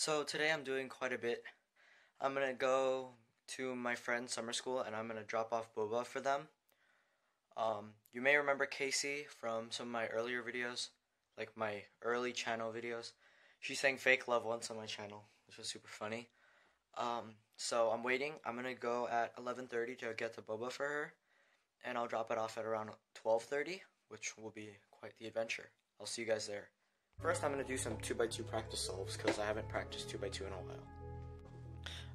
So today I'm doing quite a bit. I'm gonna go to my friend's summer school and I'm gonna drop off boba for them. Um, you may remember Casey from some of my earlier videos, like my early channel videos. She sang "Fake Love" once on my channel, which was super funny. Um, so I'm waiting. I'm gonna go at 11:30 to get the boba for her, and I'll drop it off at around 12:30, which will be quite the adventure. I'll see you guys there. First, I'm going to do some 2x2 practice solves because I haven't practiced 2x2 in a while.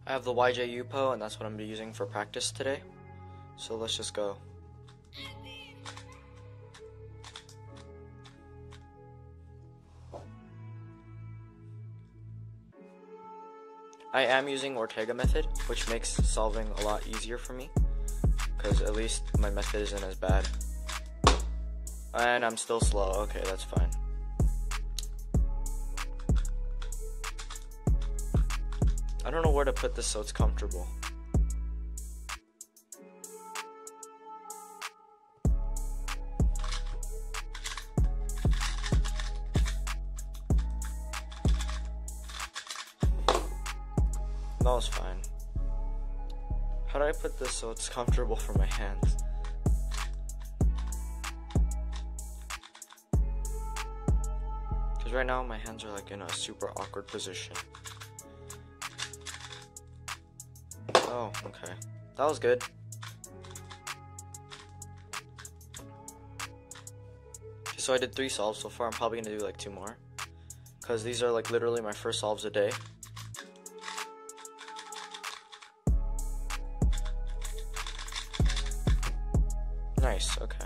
I have the YJ YuPo and that's what I'm going to be using for practice today. So let's just go. I am using Ortega method, which makes solving a lot easier for me because at least my method isn't as bad. And I'm still slow. Okay, that's fine. I don't know where to put this so it's comfortable. That was fine. How do I put this so it's comfortable for my hands? Because right now my hands are like in a super awkward position. Oh, okay. That was good. So I did three solves so far. I'm probably gonna do like two more. Because these are like literally my first solves a day. Nice, okay.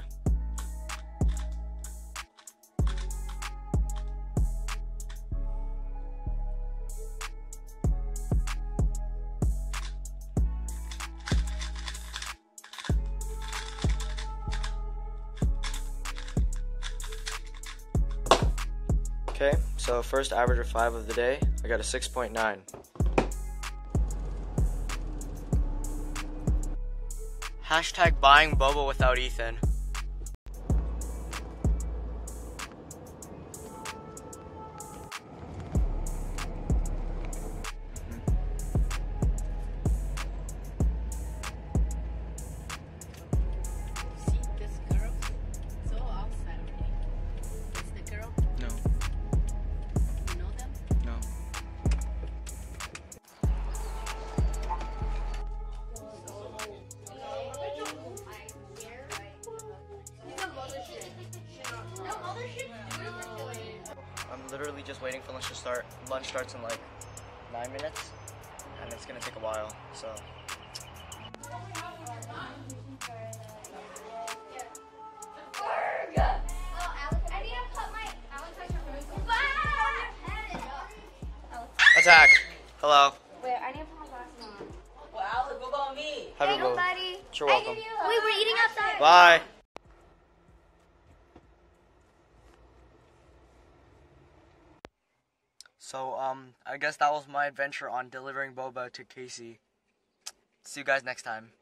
Okay, so first average of five of the day, I got a 6.9. Hashtag buying boba without Ethan. Literally just waiting for lunch to start. Lunch starts in like nine minutes, and it's gonna take a while. So. Attack! Hello. Wait, I need to put my glasses on. Well, Alex, what about me? Have Hey, good nobody. You're welcome. Wait, we're eating outside. Bye. So, um, I guess that was my adventure on delivering boba to Casey. See you guys next time.